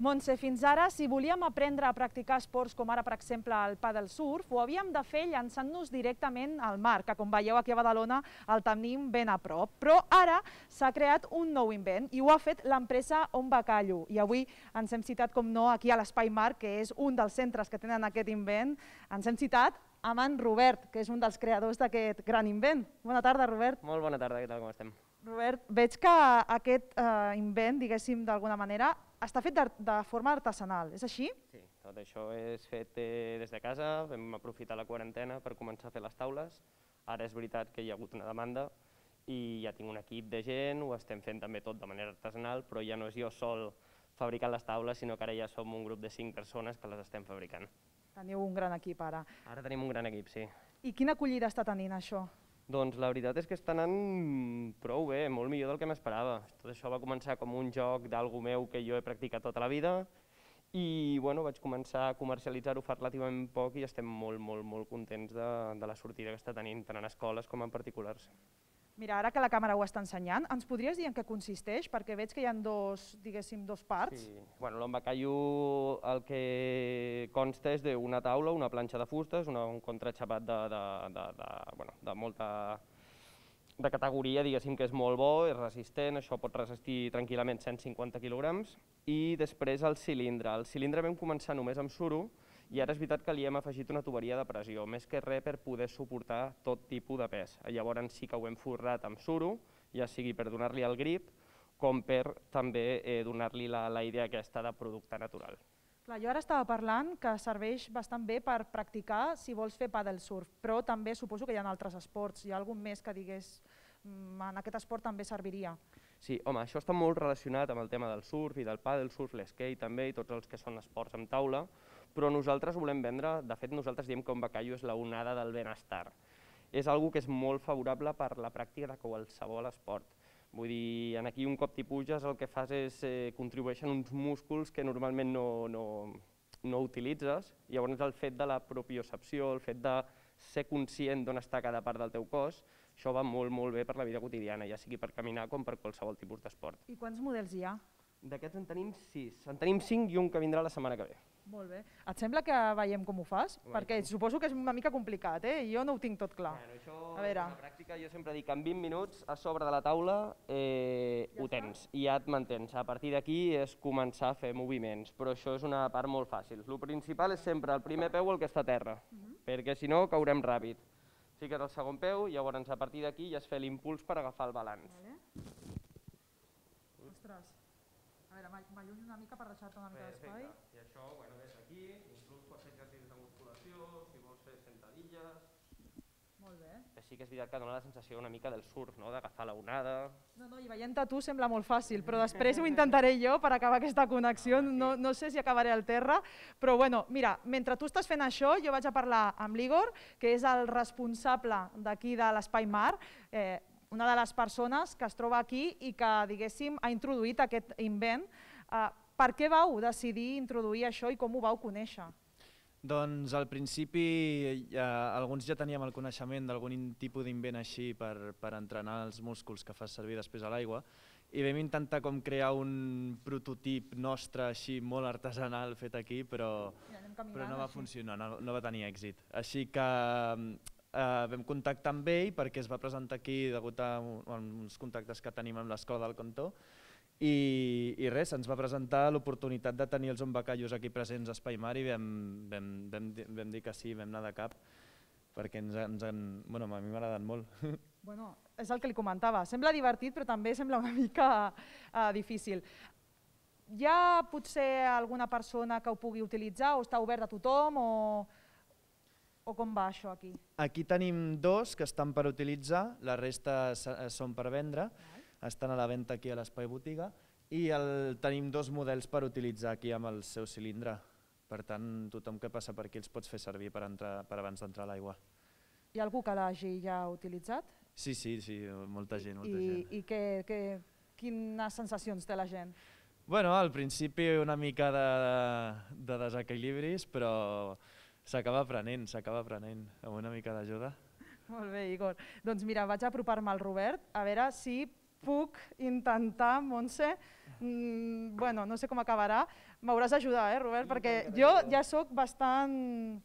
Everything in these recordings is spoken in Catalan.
Montse, fins ara, si volíem aprendre a practicar esports com ara, per exemple, el paddle surf, ho havíem de fer llançant-nos directament al mar, que com veieu aquí a Badalona el tenim ben a prop. Però ara s'ha creat un nou invent i ho ha fet l'empresa On Bacallo. I avui ens hem citat, com no, aquí a l'Espai Mar, que és un dels centres que tenen aquest invent. Ens hem citat amb en Robert, que és un dels creadors d'aquest gran invent. Bona tarda, Robert. Molt bona tarda, què tal, com estem? Robert, veig que aquest eh, invent, diguéssim, d'alguna manera, està fet de, de forma artesanal, és així? Sí, tot això és fet eh, des de casa, vam aprofitar la quarantena per començar a fer les taules. Ara és veritat que hi ha hagut una demanda i ja tinc un equip de gent, ho estem fent també tot de manera artesanal, però ja no és jo sol fabricant les taules, sinó que ara ja som un grup de cinc persones que les estem fabricant. Teniu un gran equip ara. Ara tenim un gran equip, sí. I quina acollida està tenint això? Doncs la veritat és que està anant prou bé, molt millor del que m'esperava. Tot això va començar com un joc d'algú meu que jo he practicat tota la vida i bueno, vaig començar a comercialitzar-ho fa relativament poc i estem molt, molt, molt contents de, de la sortida que està tenint tant en escoles com en particulars. Mira, ara que la càmera ho està ensenyant, ens podries dir en què consisteix? Perquè veig que hi ha dos, diguéssim, dos parts. Sí. Bueno, l'embacallo el que consta és d'una taula, una planxa de fustes, una, un contraxapat de, de, de, de, bueno, de molta de categoria, diguéssim que és molt bo, és resistent, això pot resistir tranquil·lament 150 quilograms, i després el cilindre. El cilindre vam començar només amb suro, i ara és veritat que li hem afegit una tuberia de pressió, més que res per poder suportar tot tipus de pes. Llavors sí que ho hem forrat amb suro, ja sigui per donar-li el grip, com per també eh, donar-li la, la idea aquesta de producte natural. Clar, jo ara estava parlant que serveix bastant bé per practicar si vols fer paddle surf, però també suposo que hi ha altres esports. Hi ha algun més que digués mm, en aquest esport també serviria? Sí, home, això està molt relacionat amb el tema del surf i del paddle surf, l'skate també i tots els que són esports amb taula, però nosaltres volem vendre, de fet nosaltres diem que un becallo és la onada del benestar. És algo que és molt favorable per la pràctica de qualsevol esport. Vull dir, en aquí un cop t'hi puges el que fas és eh, contribueixen uns músculs que normalment no, no, no utilitzes, llavors el fet de la propiocepció, el fet de ser conscient d'on està cada part del teu cos, això va molt, molt bé per la vida quotidiana, ja sigui per caminar com per qualsevol tipus d'esport. I quants models hi ha? D'aquests en tenim sis, en tenim cinc i un que vindrà la setmana que ve. Molt bé. Et sembla que veiem com ho fas? Ho Perquè suposo que és una mica complicat, eh? Jo no ho tinc tot clar. Bueno, això A veure. una pràctica, jo sempre dic que en 20 minuts a sobre de la taula eh, Ja ho està. tens i ja et mantens. A partir d'aquí és començar a fer moviments, però això és una part molt fàcil. El principal és sempre el primer peu el que està a terra, Mhm. perquè si no caurem ràpid. Fiques el segon peu, llavors a partir d'aquí ja es fa l'impuls per agafar el balanç. Vale. Ostres. A veure, m'allunyo una mica per deixar-te una mica d'espai. I això, bueno, des d'aquí, inclús pots fer exercicis de musculació, si vols fer sentadilles... Molt bé. Sí que és veritat que dona la sensació una mica del surf, no? d'agafar la onada, No, no, i veient-te tu sembla molt fàcil, però després ho intentaré jo per acabar aquesta connexió. No, no sé si acabaré al terra, però bueno, mira, mentre tu estàs fent això, jo vaig a parlar amb l'Igor, que és el responsable d'aquí de l'Espai Mar, eh, una de les persones que es troba aquí i que, diguéssim, ha introduït aquest invent. Eh, per què vau decidir introduir això i com ho vau conèixer? Doncs al principi ja, alguns ja teníem el coneixement d'algun tipus d'invent així per, per entrenar els músculs que fas servir després a l'aigua i vam intentar com crear un prototip nostre així molt artesanal fet aquí però, però no va funcionar, no, no va tenir èxit. Així que eh, vam contactar amb ell perquè es va presentar aquí degut a a uns contactes que tenim amb l'escola del Cantó i, i res, ens va presentar l'oportunitat de tenir els ombacallos aquí presents a Espai Mar i vam, vam, vam, vam dir que sí, vam anar de cap perquè ens, ens han, bueno, a mi m'ha agradat molt. Bueno, és el que li comentava. Sembla divertit, però també sembla una mica uh, difícil. Hi ha potser alguna persona que ho pugui utilitzar o està obert a tothom o, o com va això aquí? Aquí tenim dos que estan per utilitzar, la resta són per vendre, estan a la venda aquí a l'espai botiga i el, tenim dos models per utilitzar aquí amb el seu cilindre. Per tant, tothom que passa per aquí els pots fer servir per, entrar, per abans d'entrar a l'aigua. Hi ha algú que l'hagi ja utilitzat? Sí, sí, sí, molta gent, molta I, gent. i que, que, quines sensacions té la gent? Bueno, al principi una mica de, de desequilibris, però s'acaba aprenent, s'acaba aprenent, amb una mica d'ajuda. Molt bé, Igor. Doncs mira, vaig a apropar-me al Robert a veure si puc intentar, Montse. Mm, bueno, no sé com acabarà. M'hauràs d'ajudar, eh, Robert, perquè jo ja sóc bastant...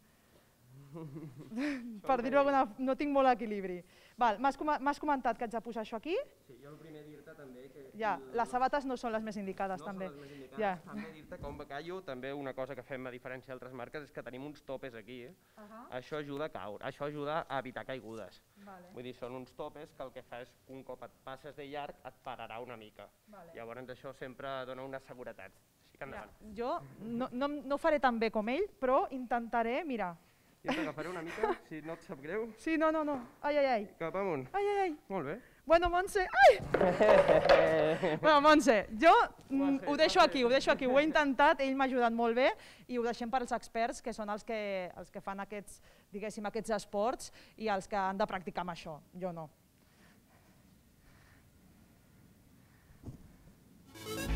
per dir-ho alguna... no tinc molt equilibri. M'has com comentat que haig de posar això aquí? Sí, jo el primer dir-te també que... Ja, les sabates no són les més indicades, no també. són les més indicades. Ja. També dir-te que un becallo, també una cosa que fem a diferència d'altres marques és que tenim uns topes aquí. Eh? Uh -huh. Això ajuda a caure, això ajuda a evitar caigudes. vale. Vull dir, són uns topes que el que fa és que un cop et passes de llarg et pararà una mica. Vale. Llavors això sempre dona una seguretat. Així que Ja, endavant. jo no, no, no ho faré tan bé com ell, però intentaré, mira. Jo t'agafaré una mica, si no et sap greu. Sí, no, no, no. Ai, ai, ai. Cap amunt. Ai, ai, ai. Molt bé. Bueno, Montse... Ai! bueno, Montse, jo mm, ho deixo aquí, ho deixo aquí. Ho he intentat, ell m'ha ajudat molt bé i ho deixem per als experts, que són els que, els que fan aquests, diguéssim, aquests esports i els que han de practicar amb això. Jo no. Thank you.